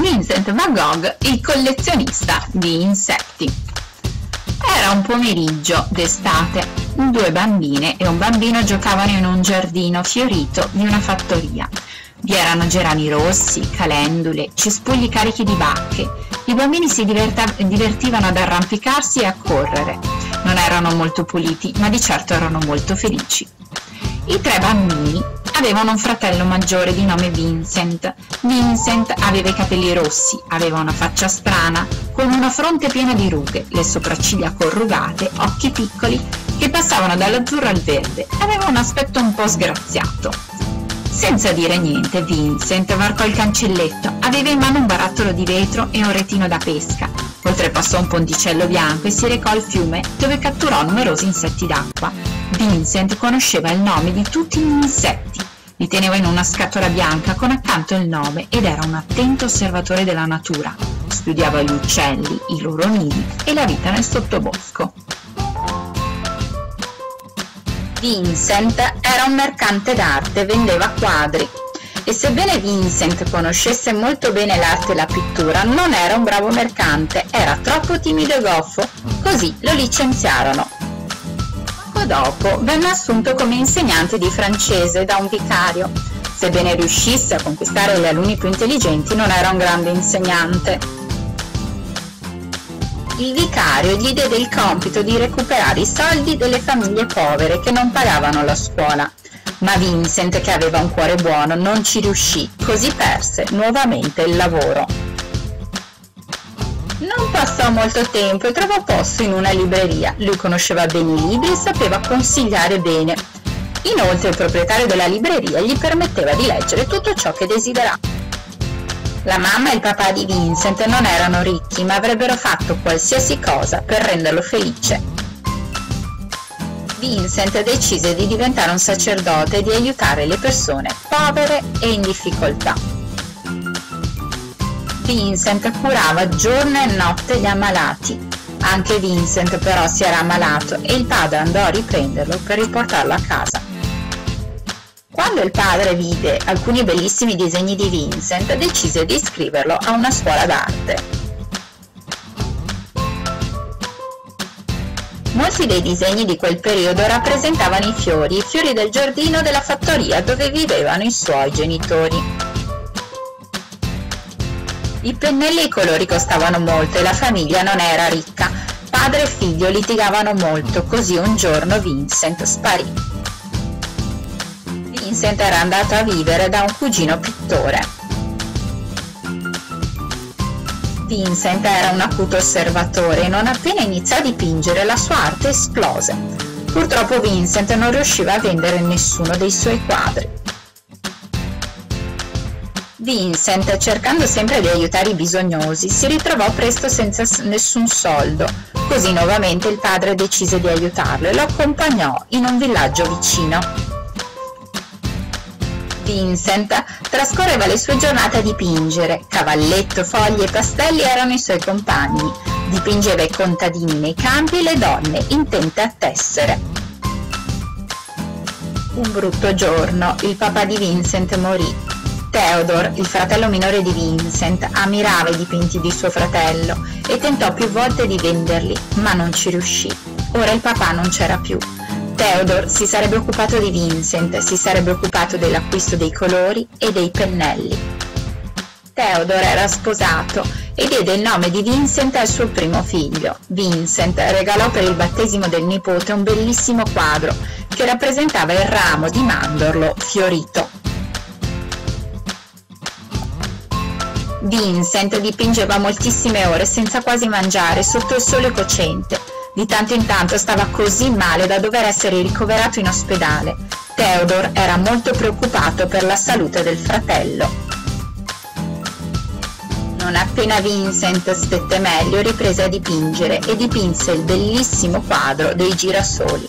Vincent Van Gogh, il collezionista di insetti. Era un pomeriggio d'estate. Due bambine e un bambino giocavano in un giardino fiorito di una fattoria. Vi erano gerani rossi, calendule, cespugli carichi di bacche. I bambini si divertivano ad arrampicarsi e a correre. Non erano molto puliti, ma di certo erano molto felici. I tre bambini avevano un fratello maggiore di nome Vincent. Vincent aveva i capelli rossi, aveva una faccia strana, con una fronte piena di rughe, le sopracciglia corrugate, occhi piccoli che passavano dall'azzurro al verde. Aveva un aspetto un po' sgraziato. Senza dire niente, Vincent varcò il cancelletto. Aveva in mano un barattolo di vetro e un retino da pesca. Oltrepassò un ponticello bianco e si recò al fiume, dove catturò numerosi insetti d'acqua. Vincent conosceva il nome di tutti gli insetti li teneva in una scatola bianca con accanto il nome ed era un attento osservatore della natura. Studiava gli uccelli, i loro nidi e la vita nel sottobosco. Vincent era un mercante d'arte, vendeva quadri. E sebbene Vincent conoscesse molto bene l'arte e la pittura, non era un bravo mercante, era troppo timido e goffo. Così lo licenziarono dopo venne assunto come insegnante di francese da un vicario. Sebbene riuscisse a conquistare gli alunni più intelligenti, non era un grande insegnante. Il vicario gli diede il compito di recuperare i soldi delle famiglie povere che non pagavano la scuola. Ma Vincent, che aveva un cuore buono, non ci riuscì, così perse nuovamente il lavoro. Non passò molto tempo e trovò posto in una libreria. Lui conosceva bene i libri e sapeva consigliare bene. Inoltre il proprietario della libreria gli permetteva di leggere tutto ciò che desiderava. La mamma e il papà di Vincent non erano ricchi, ma avrebbero fatto qualsiasi cosa per renderlo felice. Vincent decise di diventare un sacerdote e di aiutare le persone povere e in difficoltà. Vincent curava giorno e notte gli ammalati. Anche Vincent però si era ammalato e il padre andò a riprenderlo per riportarlo a casa. Quando il padre vide alcuni bellissimi disegni di Vincent, decise di iscriverlo a una scuola d'arte. Molti dei disegni di quel periodo rappresentavano i fiori, i fiori del giardino della fattoria dove vivevano i suoi genitori. I pennelli e i colori costavano molto e la famiglia non era ricca. Padre e figlio litigavano molto, così un giorno Vincent sparì. Vincent era andato a vivere da un cugino pittore. Vincent era un acuto osservatore e non appena iniziò a dipingere la sua arte esplose. Purtroppo Vincent non riusciva a vendere nessuno dei suoi quadri. Vincent, cercando sempre di aiutare i bisognosi, si ritrovò presto senza nessun soldo. Così nuovamente il padre decise di aiutarlo e lo accompagnò in un villaggio vicino. Vincent trascorreva le sue giornate a dipingere. Cavalletto, foglie e pastelli erano i suoi compagni. Dipingeva i contadini nei campi e le donne intente a tessere. Un brutto giorno il papà di Vincent morì Theodore, il fratello minore di Vincent, ammirava i dipinti di suo fratello e tentò più volte di venderli, ma non ci riuscì. Ora il papà non c'era più. Theodore si sarebbe occupato di Vincent, si sarebbe occupato dell'acquisto dei colori e dei pennelli. Theodore era sposato e diede il nome di Vincent al suo primo figlio. Vincent regalò per il battesimo del nipote un bellissimo quadro che rappresentava il ramo di mandorlo fiorito. Vincent dipingeva moltissime ore senza quasi mangiare sotto il sole cocente. Di tanto in tanto stava così male da dover essere ricoverato in ospedale. Theodore era molto preoccupato per la salute del fratello. Non appena Vincent stette meglio riprese a dipingere e dipinse il bellissimo quadro dei girasoli.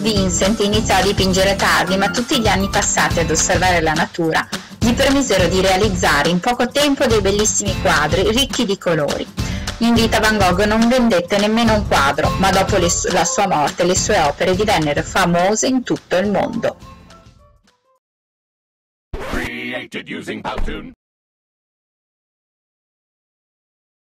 Vincent iniziò a dipingere tardi, ma tutti gli anni passati ad osservare la natura gli permisero di realizzare in poco tempo dei bellissimi quadri ricchi di colori. In vita Van Gogh non vendette nemmeno un quadro, ma dopo le, la sua morte le sue opere divennero famose in tutto il mondo.